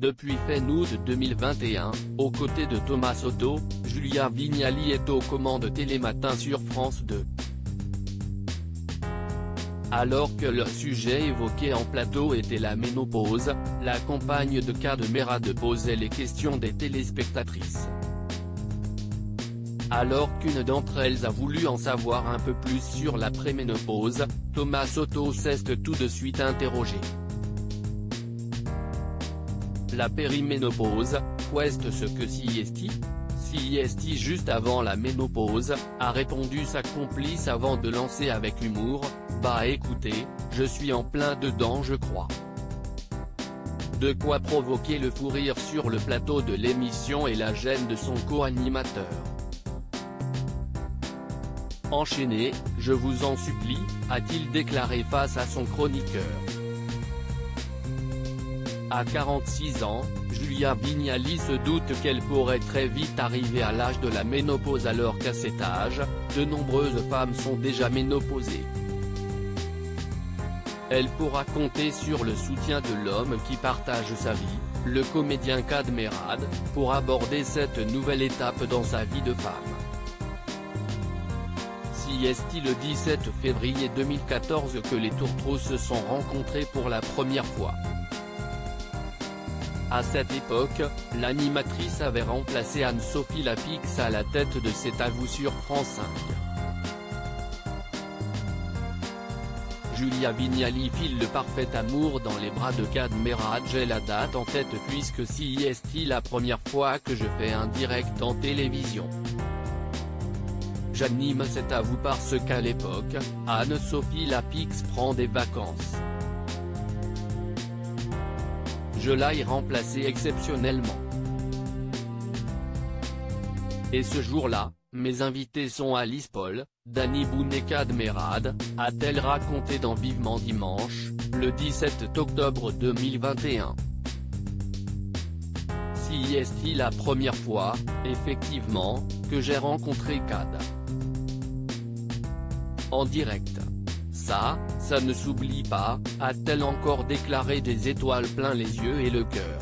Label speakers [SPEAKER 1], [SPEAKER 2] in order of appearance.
[SPEAKER 1] Depuis fin août 2021, aux côtés de Thomas Soto, Julia Vignali est aux commandes Télématin sur France 2. Alors que le sujet évoqué en plateau était la ménopause, la compagne de Kad Merad posait les questions des téléspectatrices. Alors qu'une d'entre elles a voulu en savoir un peu plus sur la préménopause, Thomas Soto s'est tout de suite interrogé. La périménopause, qu'est ce que CIST CIST juste avant la ménopause, a répondu sa complice avant de lancer avec humour, bah écoutez, je suis en plein dedans je crois. De quoi provoquer le fou rire sur le plateau de l'émission et la gêne de son co-animateur. Enchaîné, je vous en supplie, a-t-il déclaré face à son chroniqueur. À 46 ans, Julia Vignali se doute qu'elle pourrait très vite arriver à l'âge de la ménopause alors qu'à cet âge, de nombreuses femmes sont déjà ménopausées. Elle pourra compter sur le soutien de l'homme qui partage sa vie, le comédien Kad Merad, pour aborder cette nouvelle étape dans sa vie de femme. Si est-il le 17 février 2014 que les tourtereaux se sont rencontrés pour la première fois? À cette époque, l'animatrice avait remplacé Anne-Sophie Lapix à la tête de C'est à sur France 5. Julia Vignali file le parfait amour dans les bras de Kad Merad j'ai la date en tête puisque si est la première fois que je fais un direct en télévision? J'anime C'est à parce qu'à l'époque, Anne-Sophie Lapix prend des vacances je l'ai remplacé exceptionnellement. Et ce jour-là, mes invités sont Alice Paul, Danny Bounekad Merad, a-t-elle raconté dans Vivement Dimanche, le 17 octobre 2021. Si est-il la première fois, effectivement, que j'ai rencontré Kad. En direct. Ça, ça ne s'oublie pas, a-t-elle encore déclaré des étoiles plein les yeux et le cœur.